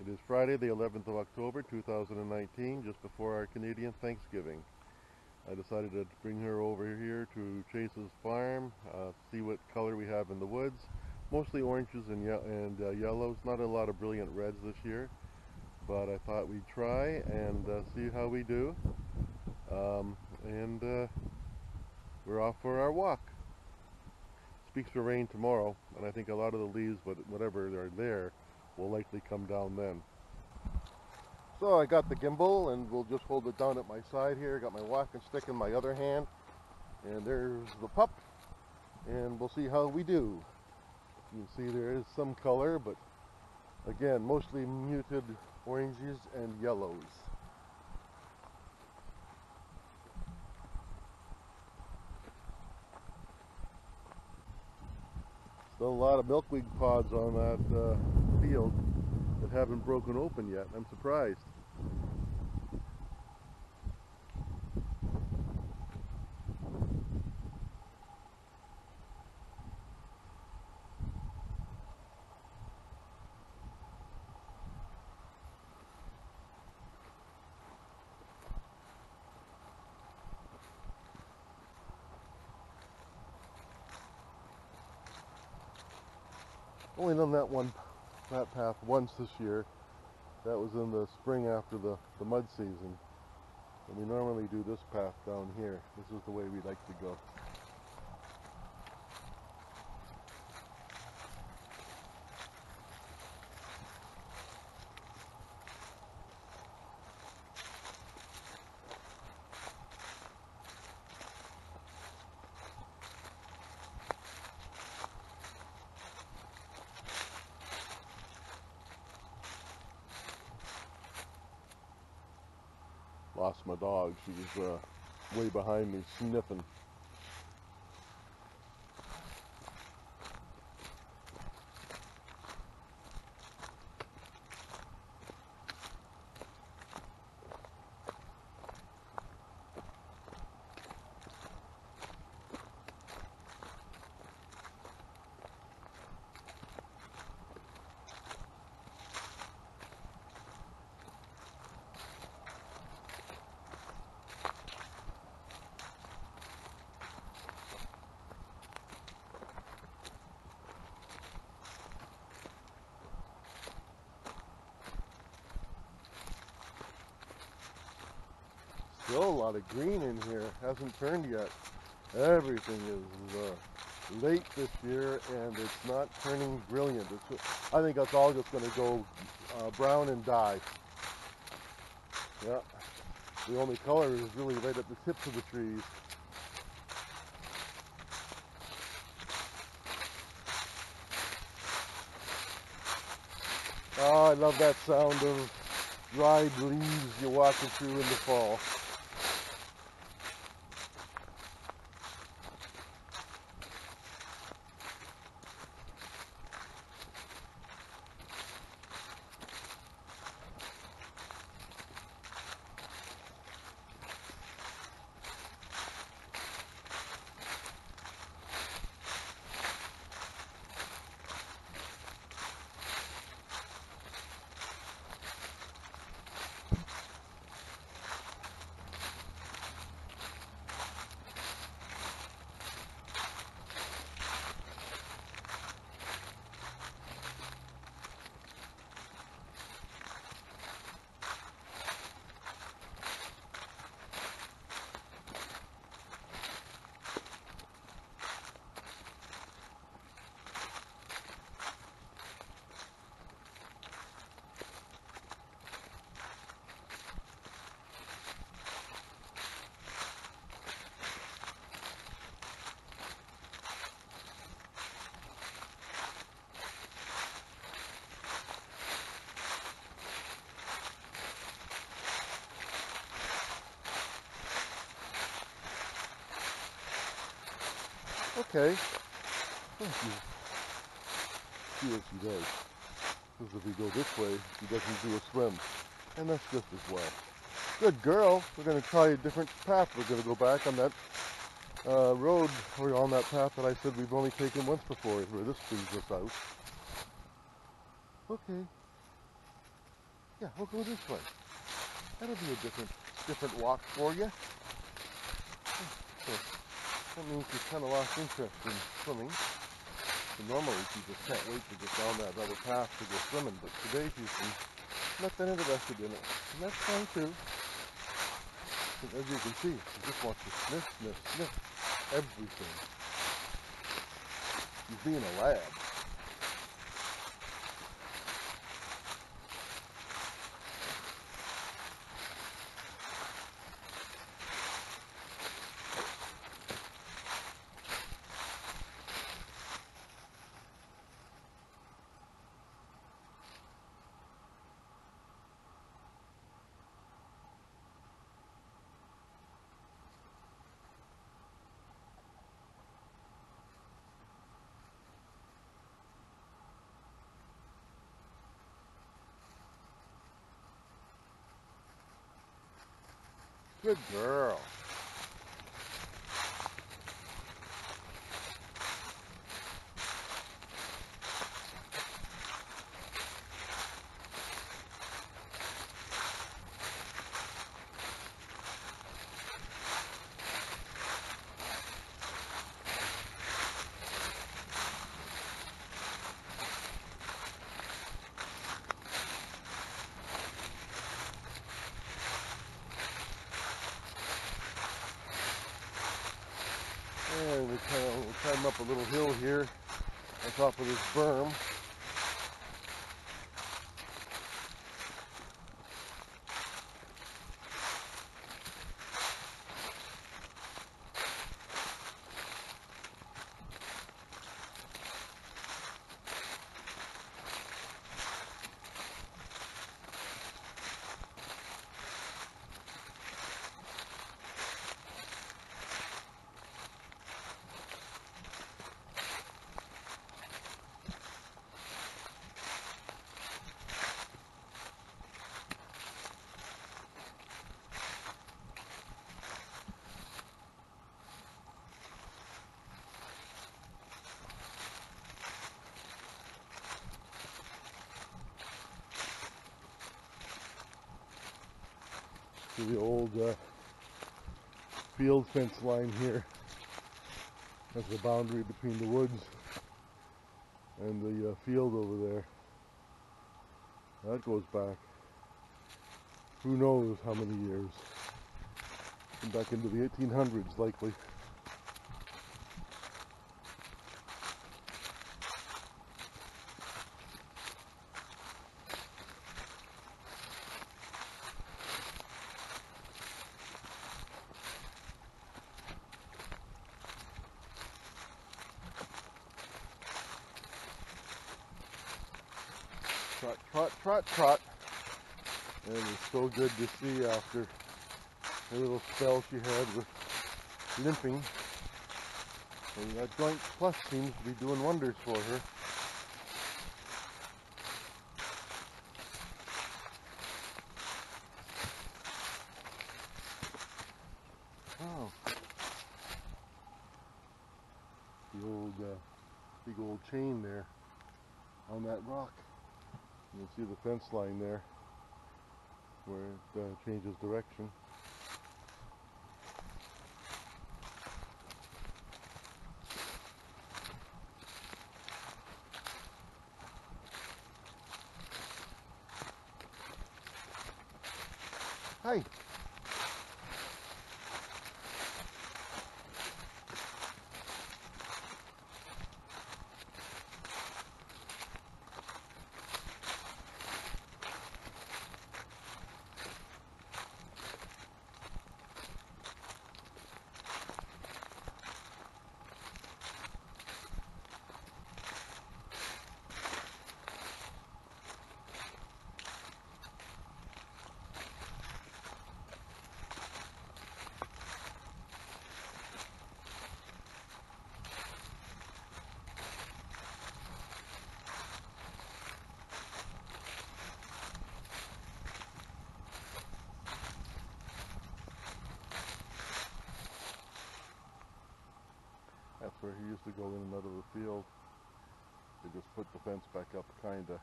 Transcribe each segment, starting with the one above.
It is Friday, the 11th of October, 2019, just before our Canadian Thanksgiving. I decided to bring her over here to Chase's farm, uh, see what color we have in the woods. Mostly oranges and, ye and uh, yellows, not a lot of brilliant reds this year, but I thought we'd try and uh, see how we do. Um, and uh, we're off for our walk. Speaks for rain tomorrow, and I think a lot of the leaves, but whatever are there, will likely come down then. So I got the gimbal and we'll just hold it down at my side here. Got my walking stick in my other hand. And there's the pup. And we'll see how we do. You can see there is some color, but again, mostly muted oranges and yellows. Still a lot of milkweed pods on that uh, that haven't broken open yet. I'm surprised. Only done that one that path once this year. That was in the spring after the, the mud season. And we normally do this path down here. This is the way we like to go. Lost my dog. She was uh, way behind me sniffing. Still a lot of green in here. Hasn't turned yet. Everything is uh, late this year, and it's not turning brilliant. It's, I think that's all just going to go uh, brown and die. Yeah. The only color is really right at the tips of the trees. Oh, I love that sound of dried leaves you're walking through in the fall. Okay. Thank you. See what she does. Because if we go this way, she doesn't do a swim. And that's just as well. Good girl. We're going to try a different path. We're going to go back on that uh, road, or on that path that I said we've only taken once before, where this brings us out. Okay. Yeah, we'll go this way. That'll be a different different walk for you. That means you kind of lost interest in swimming. So normally just can't wait to get down that other path to go swimming, but today been not that interested in it. And that's fine too. And as you can see, she just wants to sniff, sniff, sniff everything. She's being a lad. Good girl. And we kind of we'll climb up a little hill here on top of this berm. The old uh, field fence line here. That's the boundary between the woods and the uh, field over there. That goes back who knows how many years. And back into the 1800s likely. Trot, trot, trot. And it's so good to see after a little spell she had with limping. And that Joint Plus seems to be doing wonders for her. Oh. The old, uh, big old chain there on that rock. You can see the fence line there where it uh, changes direction. Hi. To go in the field. They just put the fence back up kinda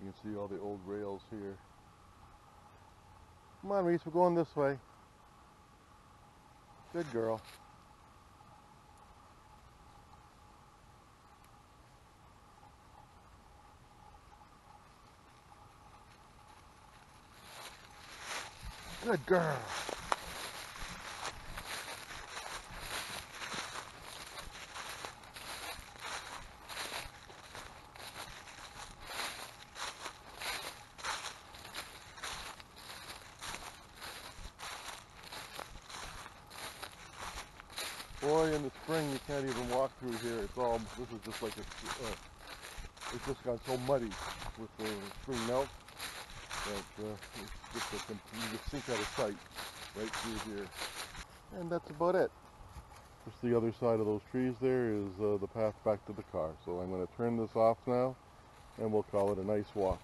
You can see all the old rails here. Come on, Reese, we're going this way. Good girl. Good girl. Boy, in the spring you can't even walk through here. It's all, this is just like a, uh, it's just got so muddy with the spring melt that uh, it's just a, you just sink out of sight right through here. And that's about it. Just the other side of those trees there is uh, the path back to the car. So I'm going to turn this off now and we'll call it a nice walk.